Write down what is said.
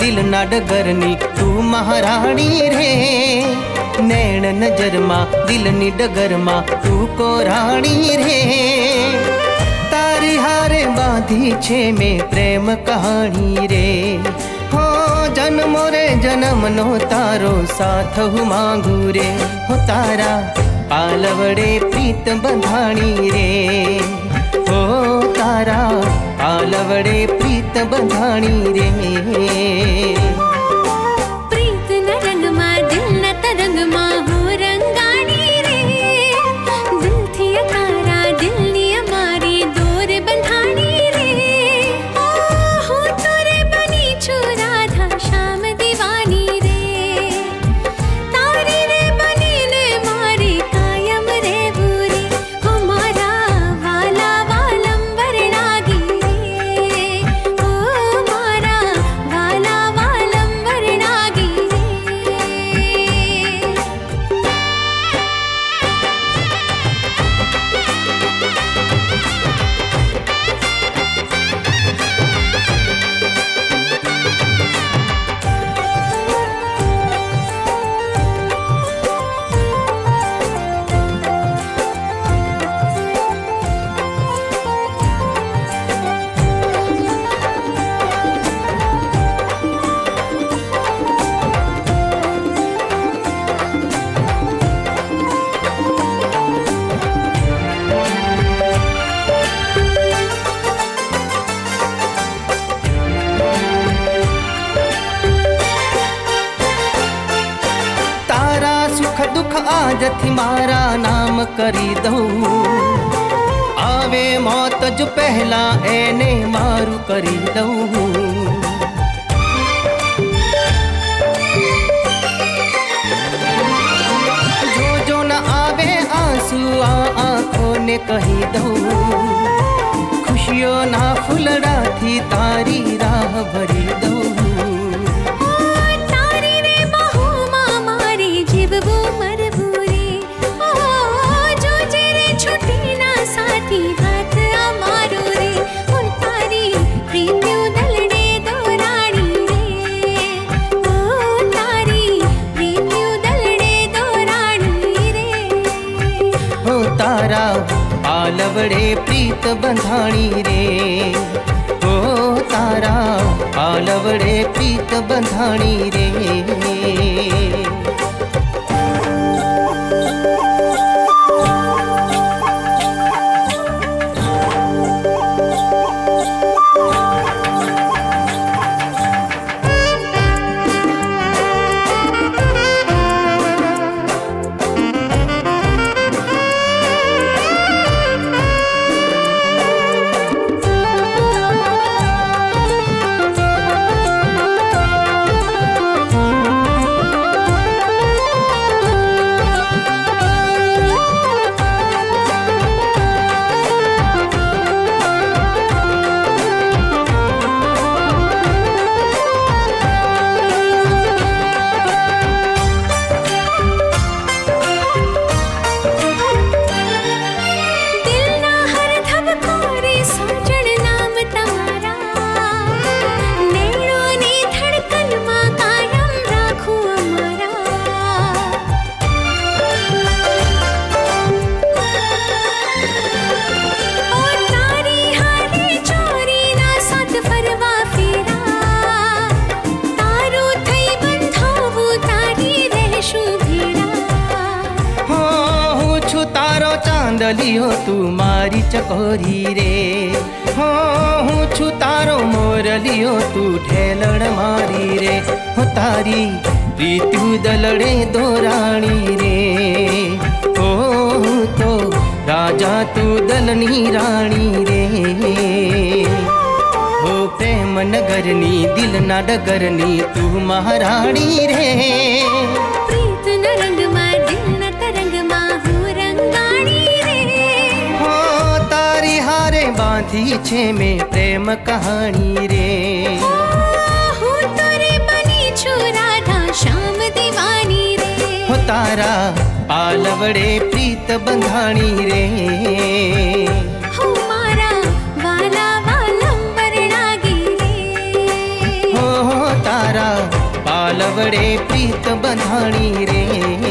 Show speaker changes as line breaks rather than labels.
दिल ना डगरनी तू महारानी रे। नैन नज़र मा, दिल नी डगर मा, तू को रानी रे। तारी हारे बांधी छे में प्रेम कहानी रे। हो जन्म रे, जन्म नो तारो साथ हु मांगू रे। हो तारा, पालवड़े प्रीत बंधानी रे। हो तारा, पालवड़े बधाणी रे આજથી મારા નામ કરી દઉં આવે મોત જ પહેલા એને મારું કરી દઉં જો જો ન આવે આંસુ આ આંખોને કહી દઉં ખુશીઓના ફૂલડાથી તારી રાહ ભરી દઉં
તારી રે બાહોમાં મારી જીવવું
पालवड़े प्रीत बंधाणी रे। ओ तारा पालवड़े प्रीत बंधाणी रे। चांदली हो तू मारी चकोरी रे। हो, हूँ छु तारो मोरली हो तू ठेलड़ मारी रे। हो तारी, प्रीतु दलड़े दो रानी रे। ओ तो राजा तू दलनी राणी रे। हो प्रेम नगरनी, दिल ना डगरनी, तू महाराणी रे।
प्रीत न रंग मा दिल न तरंग
बांधी छे में प्रेम कहानी रे।
हो तारे बनी राधा श्याम दीवानी रे। हो
तारा पालवड़े प्रीत बंधाणी रे।
हो मारा वाला वालंबर नागी रे।
हो तारा पालवड़े प्रीत बंधाणी रे।